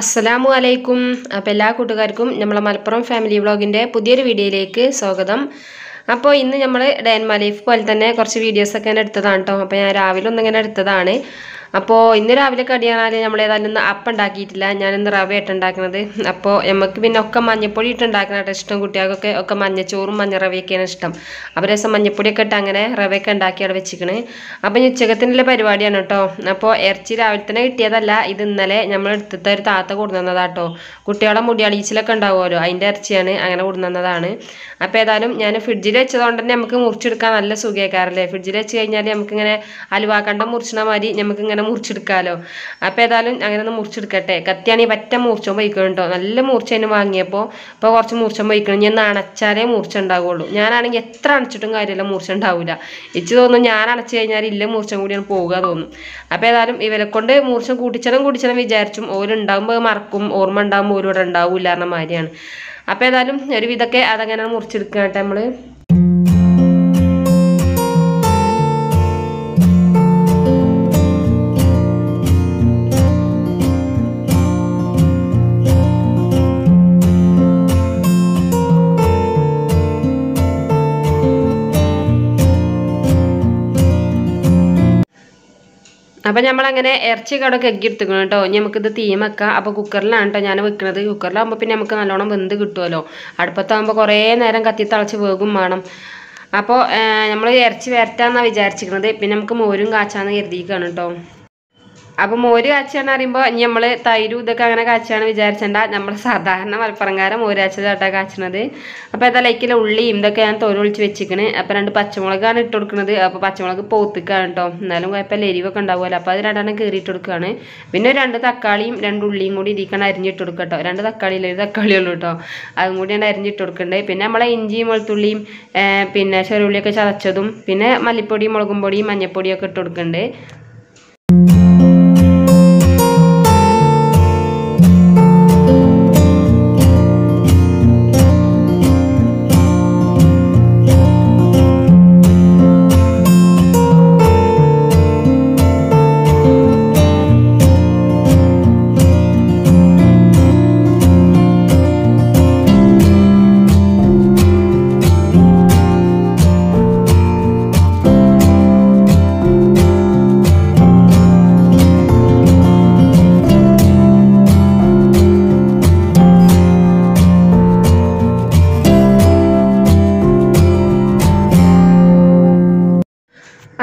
അസ്സലാമു അലൈക്കും. അപ്പോൾ എല്ലാ കൂട്ടുകാർക്കും നമ്മളെ മലപ്പുറം ഫാമിലി വ്ളോഗിന്റെ പുതിയൊരു വീഡിയോയിലേക്ക് സ്വാഗതം. അപ്പോൾ ഇന്ന് നമ്മൾ ഡാൻമാ പോലെ തന്നെ കുറച്ച് വീഡിയോസൊക്കെ ഞാൻ എടുത്തതാണ് കേട്ടോ അപ്പോൾ ഞാൻ രാവിലെ ഒന്നിങ്ങനെ എടുത്തതാണ്. അപ്പോൾ ഇന്ന് രാവിലെ കടിയാണെങ്കിൽ നമ്മൾ ഏതായാലും അപ്പം ഉണ്ടാക്കിയിട്ടില്ല. ഞാനിന്ന് റവ ഇട്ട് ഉണ്ടാക്കുന്നത് അപ്പോൾ നമുക്ക് പിന്നെ ഒക്കെ മഞ്ഞപ്പൊടി ഇട്ട് ഉണ്ടാക്കണ ഇഷ്ടം. കുട്ടികൾക്കൊക്കെ ഒക്കെ മഞ്ഞച്ചോറും മഞ്ഞ റവയൊക്കെയാണ് ഇഷ്ടം. അപ്പോൾ രസം മഞ്ഞപ്പൊടിയൊക്കെ ഇട്ട് അങ്ങനെ റവയൊക്കെ ഉണ്ടാക്കി അവിടെ വെച്ചിക്കണ്. അപ്പോൾ ഇനി ഉച്ചകത്തിനുള്ള പരിപാടിയാണ് കേട്ടോ. അപ്പോൾ ഇറച്ചി രാവിലെ തന്നെ കിട്ടിയതല്ല. ഇത് ഇന്നലെ നമ്മൾ എടുത്തിട്ട് ഒരു താത്ത കൊടുന്നതാട്ടോ കുട്ടികളെ മുടിയാളീച്ചിലൊക്കെ ഉണ്ടാവുമല്ലോ. അതിന്റെ ഇറച്ചിയാണ് അങ്ങനെ കൊടുന്നതാണ് അപ്പോൾ ഏതായാലും ഞാൻ ഫ്രിഡ്ജിൽ വെച്ചതുകൊണ്ട് തന്നെ നമുക്ക് മുറിച്ചെടുക്കാൻ നല്ല സുഖമാക്കാറില്ലേ ഫ്രിഡ്ജിൽ വെച്ച് കഴിഞ്ഞാൽ നമുക്കിങ്ങനെ അലുവാക്കണ്ട മുറിച്ചണ മാതിരി നമുക്കിങ്ങനെ മുറിച്ചെടുക്കാമല്ലോ അപ്പോൾ ഏതായാലും അങ്ങനെ ഒന്ന് മുറിച്ചെടുക്കട്ടെ. കത്തിയാണെങ്കിൽ പറ്റ മൂർച്ചം പോയിക്കണം കേട്ടോ നല്ല മൂർച്ച വാങ്ങിയപ്പോൾ ഇപ്പോൾ കുറച്ച് മൂർച്ചം പോയിക്കണം ഞാൻ നനച്ചാലേ മൂർച്ച ഉണ്ടാവുള്ളൂ. ഞാനാണെങ്കിൽ എത്ര അണച്ചിട്ടും കാര്യമില്ല മൂർച്ച ഉണ്ടാവില്ല തോന്നുന്നു ഞാൻ അണച്ചു കഴിഞ്ഞാൽ ഇല്ല മൂർച്ചം കൂടിയാണ് പോവുക തോന്നും. അപ്പോൾ ഏതായാലും ഇവരെ കൊണ്ട് മൂർച്ചം കൂട്ടിച്ചാലും കൂട്ടിച്ചാലും വിചാരിച്ചും ഓരുണ്ടാകുമ്പോൾ മറക്കും. ഓർമ്മ ഉണ്ടാകുമ്പോൾ ഓരോടെ ഉണ്ടാവില്ല എന്ന മാതിരിയാണ്. അപ്പോൾ ഏതായാലും ഒരു വിധമൊക്കെ അതങ്ങനെ മുറിച്ചെടുക്കുക കേട്ടോ നമ്മൾ അപ്പം നമ്മളങ്ങനെ ഇറച്ചി കടക്ക് എഗ്ഗി എടുത്തുക്കണം കേട്ടോ. ഇനി നമുക്കിത് തീ വെക്കാം അപ്പോൾ കുക്കറിലാണ് കേട്ടോ ഞാൻ വെക്കുന്നത് കുക്കറിലാകുമ്പോൾ പിന്നെ നമുക്ക് നല്ലോണം വെന്ത് കിട്ടുമല്ലോ അടുപ്പത്താകുമ്പോൾ കുറേ നേരം കത്തി തിളച്ച് വേകും വേണം. അപ്പോൾ നമ്മൾ ഇറച്ചി വരട്ടാന്നാണ് വിചാരിച്ചിരിക്കുന്നത് പിന്നെ നമുക്ക് മോരും കാച്ചാന്ന് കരുതിയിരിക്കുകയാണ് കേട്ടോ അപ്പോൾ മോര് കാച്ചാന്ന് പറയുമ്പോൾ ഇനി നമ്മൾ തൈരും ഇതൊക്കെ അങ്ങനെ കാച്ചാണ് വിചാരിച്ചേണ്ട. നമ്മൾ സാധാരണ മലപ്പുറംകാരം മോര് കാച്ചതായിട്ടാണ് കാച്ചണത്. അപ്പോൾ ഏതാ ലൈക്കിലെ ഉള്ളിയും ഇതൊക്കെ ഞാൻ തോലൊളിച്ച് വെച്ചിക്കണ്. അപ്പോൾ രണ്ട് പച്ചമുളകാണ് ഇട്ട് കൊടുക്കുന്നത് അപ്പോൾ പച്ചമുളക് പോത്തിക്കാണ് കേട്ടോ എന്നാലും കുഴപ്പമില്ല എരിവൊക്കെ ഉണ്ടാവുമല്ലോ. അപ്പോൾ അത് രണ്ടെണ്ണം കീറിയിട്ട് കൊടുക്കുകയാണ് പിന്നെ രണ്ട് തക്കാളിയും രണ്ട് ഉള്ളിയും കൂടി ഇരിക്കണം അരിഞ്ഞിട്ട് കൊടുക്കുക കേട്ടോ രണ്ട് തക്കാളി ഇല്ല ഒരു തക്കാളി കേട്ടോ അതും കൂടി ഞാൻ അരിഞ്ഞിട്ട് കൊടുക്കണ്ടേ. പിന്നെ നമ്മളെ ഇഞ്ചിയും വെളുത്തുള്ളിയും പിന്നെ ചെറുള്ളിയൊക്കെ ചതച്ചതും പിന്നെ മല്ലിപ്പൊടിയും മുളകും പൊടിയും മഞ്ഞൾപ്പൊടിയൊക്കെ ഇട്ട് കൊടുക്കണ്ടേ.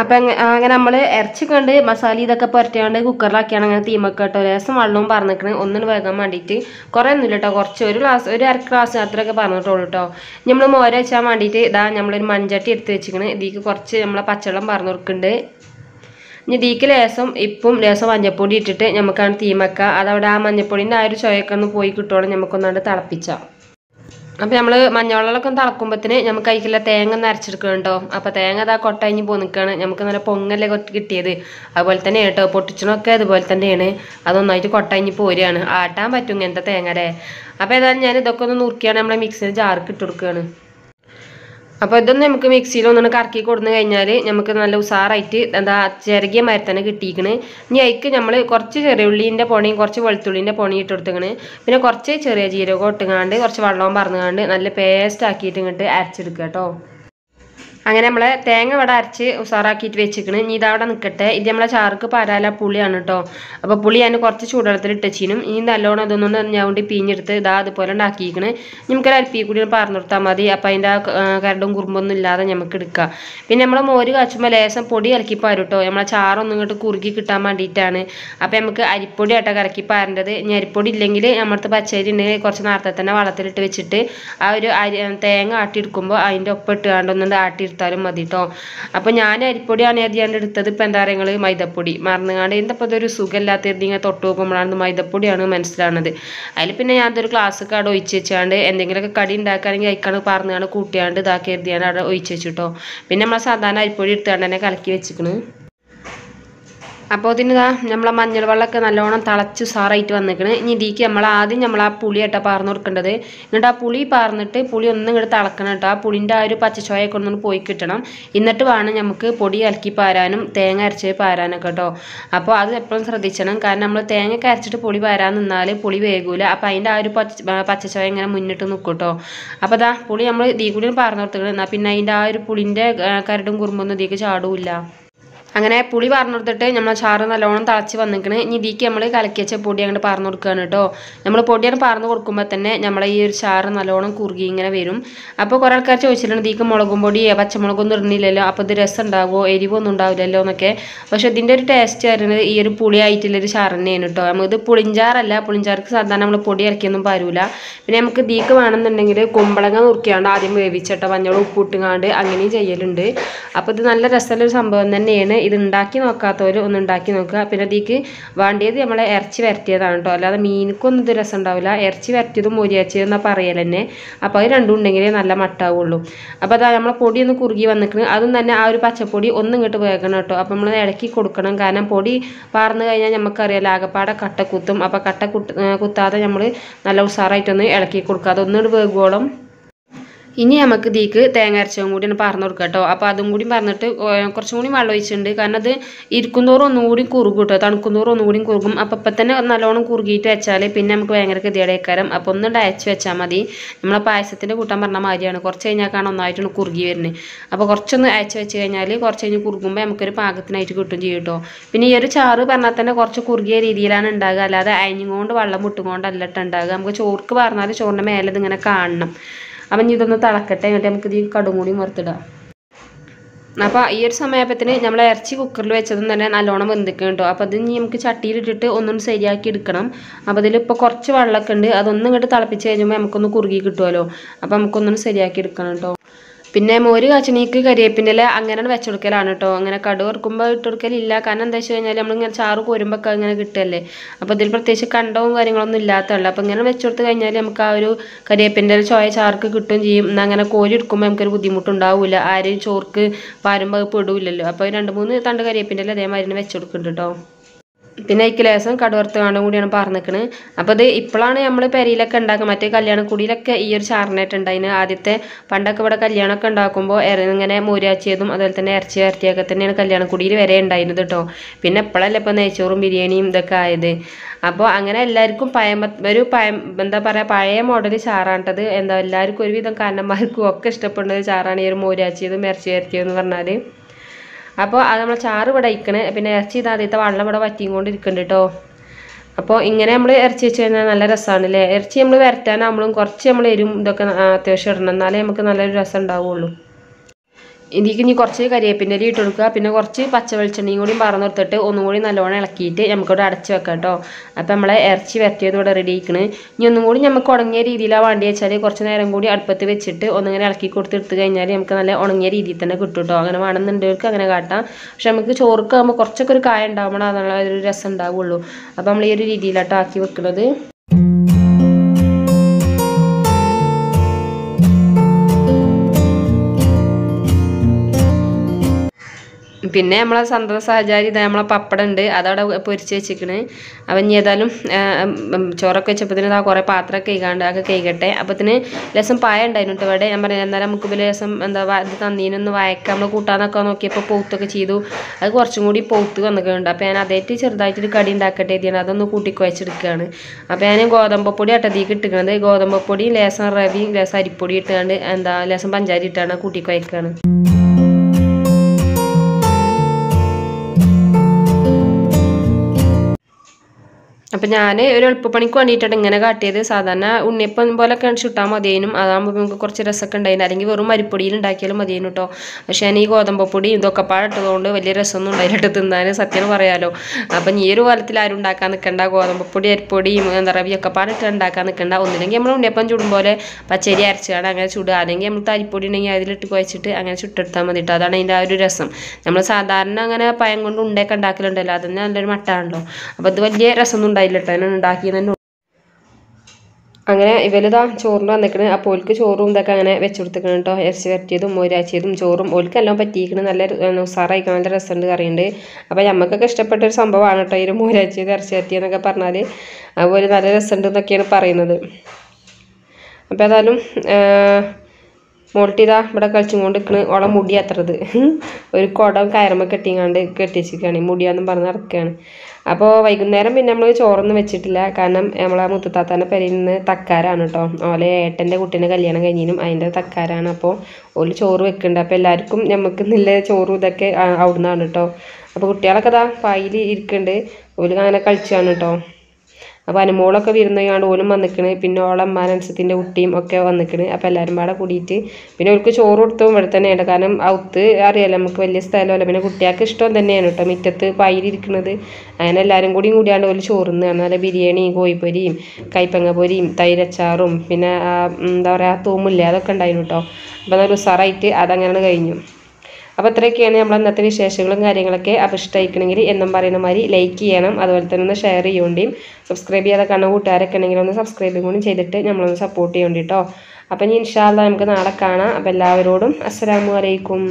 അപ്പം അങ്ങനെ നമ്മൾ ഇറച്ചി കണ്ട് മസാല ഇതൊക്കെ പുരട്ടിയാണ്ട് കുക്കറിലാക്കിയാണ് അങ്ങനെ തീമൊക്കെ കേട്ടോ ലേസം വെള്ളവും പറഞ്ഞിക്കണ്. ഒന്നിന് വേഗം വേണ്ടിയിട്ട് കുറേ ഒന്നുമില്ല കേട്ടോ കുറച്ച് ഒരു ഗ്ലാസ് ഒരു അര ഗ്ലാസ് അത്രയൊക്കെ പറഞ്ഞിട്ടുള്ളൂ കേട്ടോ നമ്മൾ മോര വെച്ചാൽ വേണ്ടിയിട്ട് ഇതാ നമ്മളൊരു മഞ്ചട്ടി എടുത്ത് വെച്ചിരിക്കണ് ഇതിക്ക് കുറച്ച് നമ്മളെ പച്ചവെള്ളം പറഞ്ഞു കൊടുക്കുന്നുണ്ട് ഇനി ഇതിക്ക് ലേസം ഇപ്പം ലേസം മഞ്ഞപ്പൊടി ഇട്ടിട്ട് നമുക്കാണ് തീമക്ക അതവിടെ ആ മഞ്ഞപ്പൊടിന്റെ ആ ഒരു ചുവയൊക്കെ ഒന്ന് പോയി കിട്ടുകയാണെങ്കിൽ നമുക്കൊന്നാണ്ട് തിളപ്പിച്ചാൽ അപ്പോൾ നമ്മൾ മഞ്ഞവെള്ളമൊക്കെ തിളക്കുമ്പോഴത്തേന് നമുക്ക് അതിലുള്ള തേങ്ങ കേട്ടോ. അപ്പോൾ തേങ്ങ അതാ കൊട്ടഴിഞ്ഞ് പോ നിൽക്കുകയാണ് നമുക്ക് നല്ല പൊങ്ങല്ലേ കൊട്ട് കിട്ടിയത്. അതുപോലെ തന്നെ കേട്ടോ. പൊട്ടിച്ചണൊക്കെ അതുപോലെ തന്നെയാണ്. അത് അതൊന്നായിട്ട് കൊട്ടഴിഞ്ഞ് പോരുകയാണ്. ആട്ടാൻ പറ്റും ഇങ്ങനത്തെ തേങ്ങ അല്ലേ? അപ്പോൾ ഏതായാലും ഞാൻ ഇതൊക്കെ ഒന്ന് നുറുക്കിയാണ് നമ്മളെ മിക്സിയിൽ ജാർക്ക് ഇട്ട് കൊടുക്കുകയാണ്. അപ്പോൾ ഇതൊന്നും നമുക്ക് മിക്സിയിൽ ഒന്നും കറക്കി കൊടുന്നു കഴിഞ്ഞാൽ നമുക്ക് നല്ല ഉസാറായിട്ട് എന്താ ചിരകിയ മാതിരി തന്നെ കിട്ടിയിരിക്കണ് ഇനി അതിക്ക് നമ്മൾ കുറച്ച് ചെറിയ ഉള്ളീന്റെ പൊണിയും കുറച്ച് വെളുത്തുള്ളീന്റെ പൊണി ഇട്ട് കൊടുത്തിക്കണ്. പിന്നെ കുറച്ച് ചെറിയ ജീരകം ഇട്ടുങ്ങാണ്ട് കുറച്ച് വെള്ളവും പറന്നുകാണ്ട് നല്ല പേസ്റ്റ് ആക്കിയിട്ട് ഇങ്ങോട്ട് അരച്ചെടുക്കുക കേട്ടോ. അങ്ങനെ നമ്മളെ തേങ്ങ ഇവിടെ അരച്ച് ഉസാറാക്കിയിട്ട് വെച്ചിക്കണ്. ഇനി ഇതവിടെ നിൽക്കട്ടെ ഇത് നമ്മളെ ചാർക്ക് പരാല പുളിയാണ് കേട്ടോ അപ്പോൾ പുളി ഞാൻ കുറച്ച് ചൂടുവെള്ളത്തിൽ ഇട്ടച്ചിനും. ഇനി നല്ലോണം ഇതൊന്നും ഞവണ്ടി പീഞ്ഞെടുത്ത് ഇതാ അതുപോലെ ഉണ്ടാക്കിയിരിക്കണ് നമുക്കൊരു അരിപ്പി കൂടി പറഞ്ഞു കൊടുത്താൽ മതി. അപ്പോൾ അതിന്റെ ആ കരടും കുറുമ്പൊന്നും ഇല്ലാതെ നമുക്ക് എടുക്കാം. പിന്നെ നമ്മൾ മോര് കാച്ചുമ്പോൾ ലേശം പൊടി ഇറക്കി പാരും കേട്ടോ നമ്മളെ ചാറൊന്നും ഇങ്ങോട്ട് കുറുകി കിട്ടാൻ വേണ്ടിയിട്ടാണ്. അപ്പോൾ നമുക്ക് അരിപ്പൊടി ആട്ടോ കറക്കി പാരേണ്ടത്. ഇനി അരിപ്പൊടി ഇല്ലെങ്കിൽ നമ്മളടുത്ത് പച്ചരി ഉണ്ടെങ്കിൽ കുറച്ച് നേരത്തെ തന്നെ വളത്തിലിട്ട് വെച്ചിട്ട് ആ ഒരു അരി തേങ്ങ ആട്ടിയെടുക്കുമ്പോൾ അതിന്റെ ഒപ്പം ഇട്ടുകൊണ്ടൊന്നും ആട്ടി എടുത്താലും മതി കേട്ടോ അപ്പോൾ ഞാൻ അരിപ്പൊടിയാണ് ഞാൻ എടുത്തത്? ഇപ്പം എന്താ പറയുക നിങ്ങൾ മൈദപ്പൊടി. മറന്നുകാണ്ട് എന്തപ്പോൾ ഇതൊരു സുഖമില്ലാത്ത ഇങ്ങനെ തൊട്ട് നോക്കുമ്പോഴാണ് മൈദപ്പൊടിയാണ് മനസ്സിലാവുന്നത് അതിൽ പിന്നെ ഞാൻ അതൊരു ഗ്ലാസ് കാർഡ് ഒഴിച്ച് വെച്ചാണ്ട് എന്തെങ്കിലുമൊക്കെ കടി ഉണ്ടാക്കുകയാണെങ്കിൽ അയക്കാണ് പറഞ്ഞാണ് കൂട്ടിയാണ്ട് ഇതാക്കി എഴുതിയാണ് അവിടെ ഒഴിച്ച് വെച്ചു കേട്ടോ പിന്നെ നമ്മൾ സാധാരണ അരിപ്പൊടി എടുത്തുകൊണ്ട് തന്നെ കലക്കി വെച്ചിക്കണ് അപ്പോൾ ഇതിനിതാ ഇതാ നമ്മളെ മഞ്ഞൾ വെള്ളമൊക്കെ നല്ലോണം തിളച്ച് സാറായിട്ട് വന്നിക്കണ്. ഇനി ഇതിക്ക് നമ്മൾ ആദ്യം നമ്മൾ ആ പുളി കേട്ടോ പാർന്ന് കൊടുക്കേണ്ടത്. എന്നിട്ട് ആ പുളി പാർന്നിട്ട് പുളി ഒന്നും ഇങ്ങോട്ട് തിളക്കണം കേട്ടോ. ആ പുളിന്റെ ആ ഒരു പച്ചച്ചോയൊക്കെ ഒന്നും പോയി കിട്ടണം. എന്നിട്ട് വേണം നമുക്ക് പൊടി കലക്കി പാരാനും തേങ്ങ അരച്ച് പാരാനൊക്കെ കേട്ടോ. അപ്പോൾ അത് എപ്പോഴും ശ്രദ്ധിക്കണം കാരണം നമ്മൾ തേങ്ങ ഒക്കെ അരച്ചിട്ട് പൊടി പാരാൻ നിന്നാൽ പുളി വേഗൂല അപ്പോൾ അതിന്റെ ആ ഒരു പച്ച പച്ചച്ചോയ ഇങ്ങനെ മുന്നിട്ട് നിൽക്കും കേട്ടോ. അപ്പോൾ അതാ പുളി നമ്മൾ ഇതീ കൂടി പാർന്ന് കൊടുത്തിട്ടുണ്ട് എന്നാൽ പിന്നെ അതിന്റെ ആ ഒരു പുളിന്റെ കരടും കുറുമ്പൊന്നും ഇതിലേക്ക് ചാടൂല്ല. അങ്ങനെ പുളി പറഞ്ഞു കൊടുത്തിട്ട് നമ്മൾ ചാറ് നല്ലോണം തിളച്ച് വന്നിക്കണ്. ഇനി ഇതിക്ക് നമ്മൾ കലക്കി വെച്ച പൊടി അങ്ങോട്ട് പറഞ്ഞു കൊടുക്കുകയാണ് കേട്ടോ. നമ്മൾ പൊടിയാണ് പറഞ്ഞു കൊടുക്കുമ്പോൾ തന്നെ നമ്മളെ ഈ ഒരു ചാറ് നല്ലോണം കുറുകി ഇങ്ങനെ വരും. അപ്പോൾ കുറേ ആൾക്കാർ ചോദിച്ചിട്ടുണ്ട് ഇതിക്ക് മുളകും പൊടി പച്ചമുളകൊന്നും ഇടുന്നില്ലല്ലോ അപ്പോൾ ഇത് രസം ഉണ്ടാവുമോ എരിവൊന്നും ഉണ്ടാവില്ലല്ലോ എന്നൊക്കെ. പക്ഷെ ഇതിന്റെ ഒരു ടേസ്റ്റ് വരുന്നത് ഈ ഒരു പുളി ആയിട്ടുള്ളൊരു ചാറ് തന്നെയാണ് കേട്ടോ. നമുക്കിത് പുളിഞ്ചാറല്ല പുളിഞ്ചാർക്ക് സാധാരണ നമ്മൾ പൊടി ഇറക്കിയൊന്നും പാരൂല. പിന്നെ നമുക്ക് ഇതിക്ക് വേണമെന്നുണ്ടെങ്കിൽ കുമ്പളങ്ങ നുറുക്കിയാണ്ട് ആദ്യം വേവിച്ചിട്ടോ മഞ്ഞൾ ഉപ്പിട്ടുങ്ങാണ്ട് അങ്ങനെയും ചെയ്യലുണ്ട്. അപ്പോൾ ഇത് നല്ല രസമുള്ളൊരു സംഭവം തന്നെയാണ്. ഇത് ഉണ്ടാക്കി നോക്കാത്തവർ ഒന്ന് ഉണ്ടാക്കി നോക്കുക. പിന്നെ അതിക്ക് വേണ്ടിയത് നമ്മളെ ഇറച്ചി വരട്ടിയതാണ് കേട്ടോ അല്ലാതെ മീനിക്കൊന്നും ഇത് രസം ഉണ്ടാവില്ല. ഇറച്ചി വരട്ടിയതും മൊരിയാച്ചതും എന്നാ പറയൽ തന്നെ. അപ്പോൾ അത് രണ്ടും ഉണ്ടെങ്കിലേ നല്ല മട്ടാവുള്ളൂ. അപ്പോൾ അതാ നമ്മളെ പൊടി ഒന്ന് കുറുകി വന്നിക്കണം. അതും തന്നെ ആ ഒരു പച്ചപ്പൊടി ഒന്നും ഇങ്ങോട്ട് വേഗണം കേട്ടോ അപ്പോൾ നമ്മൾ ഇളക്കി കൊടുക്കണം. കാരണം പൊടി പാർന്നു കഴിഞ്ഞാൽ നമുക്കറിയാലോ ആകപ്പാടെ കട്ട കുത്തും. അപ്പോൾ കട്ട കുത്താതെ നമ്മൾ നല്ല ഉഷാറായിട്ടൊന്ന് ഇളക്കി കൊടുക്കുക. അതൊന്നും വേഗോളം ഇനി നമുക്ക് ഇതിക്ക് തേങ്ങ അരച്ചതും കൂടി ഒന്ന് പറഞ്ഞു കൊടുക്കാം കേട്ടോ. അപ്പോൾ അതും കൂടി പറഞ്ഞിട്ട് കുറച്ചും കൂടി വെള്ളം ഒഴിച്ചിട്ടുണ്ട്. കാരണം അത് ഇരിക്കുന്തോറും ഒന്നും കൂടി കുറുകും കേട്ടോ. തണുക്കുന്തോറും ഒന്നും കൂടി കുറുകും. അപ്പോൾ ഇപ്പം തന്നെ നല്ലോണം കുറുകിയിട്ട് വെച്ചാൽ പിന്നെ നമുക്ക് ഭയങ്കര ഗതികേടേക്കാരം അപ്പോൾ ഒന്ന് അയച്ചു വെച്ചാൽ മതി. നമ്മളെ പായസത്തിന്റെ കൂട്ടാൻ പറഞ്ഞ മാതിരിയാണ്. കുറച്ച് കഴിഞ്ഞാൽ കാണാൻ ഒന്നായിട്ടാണ് കുറുകി വരുന്നത്. അപ്പോൾ കുറച്ചൊന്ന് അയച്ച് വെച്ച് കഴിഞ്ഞാൽ കുറച്ച് കഴിഞ്ഞ് കുറുകുമ്പോൾ നമുക്കൊരു പാകത്തിനായിട്ട് കിട്ടും ചെയ്യും കേട്ടോ. പിന്നെ ഈ ഒരു ചാറ് പറഞ്ഞാൽ തന്നെ കുറച്ച് കുറുകിയ രീതിയിലാണ് ഉണ്ടാകുക. അല്ലാതെ അയഞ്ഞുകൊണ്ട് വെള്ളം മുട്ടുകൊണ്ടല്ല ഉണ്ടാകുക. നമുക്ക് ചോർക്ക് പറഞ്ഞാൽ ചോറിന്റെ മേലെ ഇതിങ്ങനെ കാണണം. അപ്പം ഇതൊന്ന് തിളക്കട്ടെ എന്നിട്ട് നമുക്ക് ഇത് കടും കൂടി വറുത്തിടാം. അപ്പോൾ ഈ ഒരു സമയപ്പത്തിന് നമ്മൾ ഇറച്ചി കുക്കറിൽ വെച്ചതും തന്നെ നല്ലോണം വെന്തിക്കും കേട്ടോ അപ്പോൾ അത് നമുക്ക് ചട്ടിയിലിട്ടിട്ട് ഒന്നും ശരിയാക്കി എടുക്കണം. അപ്പോൾ ഇതിലിപ്പോൾ കുറച്ച് വെള്ളമൊക്കെ ഉണ്ട് അതൊന്നും ഇങ്ങോട്ട് തിളപ്പിച്ച് കഴിഞ്ഞപ്പോൾ നമുക്കൊന്ന് കുറുകി കിട്ടുമല്ലോ അപ്പോൾ നമുക്കൊന്നും ശരിയാക്കി എടുക്കണം കേട്ടോ പിന്നെ മോര് കാച്ചണീക്ക് കരിയേപ്പിന്റെ ഇല അങ്ങനെ വെച്ച് കൊടുക്കലാണ് കേട്ടോ അങ്ങനെ കടുക് വറുക്കുമ്പോൾ ഇട്ട് കൊടുക്കലില്ല കാരണം എന്താ വെച്ച് കഴിഞ്ഞാൽ നമ്മളിങ്ങനെ ചാറ് കോരുമ്പോൾ ഒക്കെ കിട്ടുമല്ലേ അപ്പോൾ ഇതിൽ പ്രത്യേകിച്ച് കണ്ടവും കാര്യങ്ങളൊന്നും ഇല്ലാത്തതല്ല. അപ്പോൾ ഇങ്ങനെ വെച്ച് കൊടുത്ത് കഴിഞ്ഞാൽ നമുക്ക് ആ ഒരു കരിയേപ്പിന്റെ ഇല ചോയ ചാർക്ക് കിട്ടും ചെയ്യും. എന്നാൽ അങ്ങനെ കോരി എടുക്കുമ്പോൾ നമുക്കൊരു ബുദ്ധിമുട്ടുണ്ടാവില്ല ആരും ചോർക്ക് പാരുമ്പോൾ പെടില്ലല്ലോ. അപ്പോൾ രണ്ട് മൂന്ന് തണ്ട് കരിയേപ്പിന്റെ ഇല അതേമാതിരി വെച്ച് കൊടുക്കുന്നുണ്ട് കേട്ടോ പിന്നെ അതിക്ക് ലേസം കടുവറുത്ത് കാണും കൂടിയാണ് പറഞ്ഞിക്കണത് അപ്പോൾ ഇത് ഇപ്പോഴാണ് നമ്മൾ പെരയിലൊക്കെ ഉണ്ടാക്കുക മറ്റേ കല്യാണക്കുടിയിലൊക്കെ ഈ ഒരു ചാറിനായിട്ട് ഉണ്ടായിന് ആദ്യത്തെ പണ്ടൊക്കെ ഇവിടെ കല്യാണമൊക്കെ ഉണ്ടാക്കുമ്പോൾ ഇങ്ങനെ മൂരാച്ചിയതും അതുപോലെ തന്നെ ഇറച്ചി വരട്ടിയൊക്കെ തന്നെയാണ് കല്യാണക്കുടിയിൽ വരെ ഉണ്ടായിരുന്നത് കേട്ടോ പിന്നെ ഇപ്പോഴല്ലേ ഇപ്പോൾ നെയ്ച്ചോറും ബിരിയാണിയും ഇതൊക്കെ ആയത്. അപ്പോൾ അങ്ങനെ എല്ലാവർക്കും പഴമ ഒരു പഴം എന്താ പറയുക പഴയ മോഡൽ ചാറാണ്ടത്. എന്താ എല്ലാവർക്കും ഒരുവിധം കാരണന്മാർക്കും ഒക്കെ ഇഷ്ടപ്പെടുന്ന ഒരു ചാറാണ്. ഈ ഒരു മൂരാച്ചിയതും ഇറച്ചി വരട്ടിയതും എന്ന് പറഞ്ഞാൽ അപ്പോൾ അത് നമ്മൾ ചാറ് ഇവിടെ ഇരിക്കണേ പിന്നെ ഇറച്ചി ഇത് ആദ്യത്തെ വെള്ളം ഇവിടെ വറ്റിയും കൊണ്ടിരിക്കുന്നുണ്ട് കേട്ടോ അപ്പോൾ ഇങ്ങനെ നമ്മൾ ഇറച്ചി വെച്ച് കഴിഞ്ഞാൽ നല്ല രസമാണ് അല്ലേ ഇറച്ചി നമ്മൾ വരട്ടാനാകുമ്പോഴും കുറച്ച് നമ്മൾ എരും ഇതൊക്കെ അത്യാവശ്യം ഇടണം. എന്നാലേ നമുക്ക് നല്ലൊരു രസം ഉണ്ടാവുള്ളൂ. ഇതിലേക്ക് ഇനി കുറച്ച് കരിയേപ്പിന്റെ ഇല ഇട്ട് കൊടുക്കുക. പിന്നെ കുറച്ച് പച്ച വെളിച്ചെണ്ണയും കൂടി പറന്ന് കൊടുത്തിട്ട് ഒന്നും കൂടി നല്ലോണം ഇളക്കിയിട്ട് നമുക്കിവിടെ അടച്ച് വെക്കാം കേട്ടോ. അപ്പോൾ നമ്മളെ ഇറച്ചി വരട്ടിയത് ഇവിടെ റെഡി ആയിക്കണ്. ഇനി ഒന്നും കൂടി നമുക്ക് ഉണങ്ങിയ രീതിയിലാണ് വേണ്ടി വെച്ചാൽ കുറച്ച് നേരം കൂടി അടുപ്പത്ത് വെച്ചിട്ട് ഒന്നിങ്ങനെ ഇളക്കി കൊടുത്ത് എടുത്ത് കഴിഞ്ഞാൽ നമുക്ക് നല്ല ഉണങ്ങിയ രീതിയിൽ തന്നെ കിട്ടും കേട്ടോ. അങ്ങനെ വേണമെന്നുണ്ടെങ്കിൽ അങ്ങനെ കാട്ടാം. പക്ഷെ നമുക്ക് ചോറുക്കാകുമ്പോൾ കുറച്ചൊക്കെ ഒരു കായ ഉണ്ടാകുമ്പോൾ അതിനുള്ള ഒരു രസം ഉണ്ടാവുള്ളൂ. അപ്പോൾ നമ്മൾ ഈ ഒരു രീതിയിലാട്ടോ ആക്കി വെക്കുന്നത് പിന്നെ നമ്മളെ സന്തത സഹചാരി ഇതാ നമ്മളെ പപ്പടം ഉണ്ട് അതവിടെ പൊരിച്ച് വെച്ചിക്കണ്. അപ്പം ഇനി ഏതായാലും ചോറൊക്കെ വെച്ചപ്പോഴത്തേന് ഇതാ കുറേ പാത്രമൊക്കെ കഴിക്കാണ്ട് അതൊക്കെ കഴിക്കട്ടെ അപ്പത്തിന് രസം പായ ഉണ്ടായിരുന്നു കേട്ടോ ഇവിടെ ഞാൻ പറയാം എന്നാലും നമുക്ക് ഇതിൽ രസം എന്താ ഇത് തന്നീനൊന്ന് വയക്കാം. നമ്മൾ കൂട്ടാന്നൊക്കെ നോക്കിയപ്പോൾ പൗത്തൊക്കെ ചെയ്തു. അത് കുറച്ചും കൂടി പൗത്ത് വന്നിട്ടുണ്ട്. അപ്പോൾ ഞാൻ അതേറ്റ് ചെറുതായിട്ടൊരു കടി ഉണ്ടാക്കട്ടെ എത്തിയാണ് അതൊന്ന് കൂട്ടി കുഴച്ചെടുക്കുകയാണ് അപ്പോൾ ഞാൻ ഗോതമ്പ് പൊടി അട്ടതീക്ക് ഇട്ടിക്കണത്. ഗോതമ്പ് പൊടി ലേസം റവി ലേസം അരിപ്പൊടി ഇട്ടാണ്ട് എന്താ ലേസം പഞ്ചാരി ഇട്ടാണ് കൂട്ടി അപ്പം ഞാൻ ഒരു എളുപ്പപ്പണിക്ക് വേണ്ടിയിട്ടാണ് ഇങ്ങനെ കാട്ടിയത്. സാധാരണ ഉണ്ണിയപ്പം പോലൊക്കെ ചുട്ടാൽ മതിയേനും. അതാകുമ്പോൾ നമുക്ക് കുറച്ച് രസമൊക്കെ ഉണ്ടായിരുന്നു അല്ലെങ്കിൽ വെറും അരിപ്പൊടിയിൽ ഉണ്ടാക്കിയാലും മതിയേനും കേട്ടോ പക്ഷേ ഞാൻ ഈ ഗോതമ്പപ്പൊടി ഇതൊക്കെ പാടിട്ടതുകൊണ്ട് വലിയ രസമൊന്നും ഉണ്ടായിട്ട് തിന്നാൻ സത്യം പറയാലോ. അപ്പം ഈ ഒരു കാലത്തിൽ ആരും ഉണ്ടാക്കാൻ നിൽക്കണ്ട ഗോതമ്പപ്പൊടി അരിപ്പൊടി എന്താ പറയുക ഒക്കെ പാടിട്ട് ഉണ്ടാക്കാൻ നിൽക്കണ്ട ഒന്നില്ലെങ്കിൽ നമ്മൾ ഉണ്ണിയപ്പം ചുടും പോലെ പച്ചരി അരച്ചാണ് അങ്ങനെ ചുടുക. അല്ലെങ്കിൽ നമ്മൾ തരിപ്പൊടി ഉണ്ടെങ്കിൽ അതിലിട്ട് കുഴച്ചിട്ട് അങ്ങനെ ചുട്ടെടുത്താൽ മതി കേട്ടോ അതാണ് അതിന്റെ ആ ഒരു രസം. നമ്മൾ സാധാരണ അങ്ങനെ പയം കൊണ്ട് ഉണ്ടയൊക്കെ ഉണ്ടാക്കലുണ്ടല്ലോ. അതിന് നല്ലൊരു മട്ടാണല്ലോ. അപ്പോൾ അത് വലിയ രസമൊന്നും ഉണ്ടായില്ല ഞാൻ ഉണ്ടാക്കിയത് തന്നെ അങ്ങനെ ഇവലിതാ ചോറിന് വന്നിക്കണ്. അപ്പോൾ ഓൽക്ക് ചോറും ഇതൊക്കെ അങ്ങനെ വെച്ച് കൊടുത്തിക്കണം കേട്ടോ ഇറച്ചി വരട്ടിയതും മോരാച്ചിയതും ചോറും. ഓൽക്ക് എല്ലാം നല്ല ഉസാറായിക്കണം. നല്ല രസമുണ്ട് കറിയുണ്ട്. അപ്പോൾ നമുക്കൊക്കെ ഇഷ്ടപ്പെട്ട ഒരു സംഭവമാണ് കേട്ടോ ഈ മോരാച്ചിയത് ഇറച്ചി വരട്ടിയെന്നൊക്കെ പറഞ്ഞാൽ അതുപോലെ നല്ല രസമുണ്ട് എന്നൊക്കെയാണ് പറയുന്നത്. അപ്പോൾ ഏതായാലും മോൾട്ടിതാ ഇവിടെ കളിച്ചും കൊണ്ട് നിൽക്കണ് ഓളെ മുടി അത്രത്. ഒരു കുടം കയറുമ്പോൾ കെട്ടിങ്ങാണ്ട് കെട്ടിച്ചിരിക്കുകയാണ് മുടിയാന്നും പറഞ്ഞ് നടക്കുകയാണ് അപ്പോൾ വൈകുന്നേരം പിന്നെ നമ്മൾ ചോറൊന്നും വെച്ചിട്ടില്ല. കാരണം നമ്മളെ മുത്തുത്താത്താന്റെ പേരിൽ നിന്ന് തക്കാരാണ് കേട്ടോ ഓലെ ഏട്ടന്റെ കുട്ടീനെ കല്യാണം കഴിഞ്ഞിനും അതിന്റെ തക്കാരാണ്. അപ്പോൾ ഓൽ ചോറ് വെക്കുന്നുണ്ട് അപ്പോൾ എല്ലാവർക്കും നമുക്ക് നല്ല ചോറും ഇതൊക്കെ അവിടുന്നാണ് കേട്ടോ അപ്പോൾ കുട്ടികളൊക്കെ ഇതാ പായിൽ ഇരിക്കുന്നുണ്ട് ഓൽ അങ്ങനെ കളിച്ചാണ് കേട്ടോ അപ്പോൾ അനുമോളൊക്കെ വിരുന്നയാണ്ട് ഓലും വന്നിക്കണ്. പിന്നെ ഓളെ അമ്മാനൻസത്തിന്റെ കുട്ടിയും ഒക്കെ വന്നിക്കണ്. അപ്പോൾ എല്ലാവരും പാടെ കൂടിയിട്ട് പിന്നെ അവർക്ക് ചോറ് കൊടുത്തും ഇവിടെ തന്നെയാണ്. കാരണം ഔത്ത് അറിയാലോ നമുക്ക് വലിയ സ്ഥലമല്ല. പിന്നെ കുട്ടികൾക്ക് ഇഷ്ടം തന്നെയാണ് കേട്ടോ. മുറ്റത്ത് പായിരിക്കുന്നത് അങ്ങനെ എല്ലാവരും കൂടിയും കൂടിയാണ്ട് ഓൽ ചോറുന്നാണ് നല്ല ബിരിയാണി കോഴിപ്പൊരിയും കൈപ്പങ്ങ പൊരിയും തൈരച്ചാറും പിന്നെ എന്താ പറയുക തൂമില്ലേ അതൊക്കെ ഉണ്ടായിരുന്നു കേട്ടോ. അപ്പോൾ നല്ല ഉസാറായിട്ട് അതങ്ങനെ കഴിഞ്ഞു. അപ്പോൾ ഇത്രയൊക്കെയാണ് നമ്മൾ ഇന്നത്തെ വിശേഷങ്ങളും കാര്യങ്ങളൊക്കെ അപ്പോൾ എന്നും പറയുന്ന മാതിരി ലൈക്ക് ചെയ്യണം. അതുപോലെ തന്നെ ഒന്ന് ഷെയർ ചെയ്യേണ്ടിയും സബ്സ്ക്രൈബ് ചെയ്യാതെ കണ്ണ കൂട്ടുകാരൊക്കെ ഉണ്ടെങ്കിൽ ഒന്ന് സബ്സ്ക്രൈബും കൂടി ചെയ്തിട്ട് നമ്മളൊന്ന് സപ്പോർട്ട് ചെയ്യേണ്ടി കേട്ടോ അപ്പം ഇനി ഇൻഷാല്ല നമുക്ക് നാളെ കാണാം. അപ്പോൾ എല്ലാവരോടും അസ്സലാമു അലൈക്കും.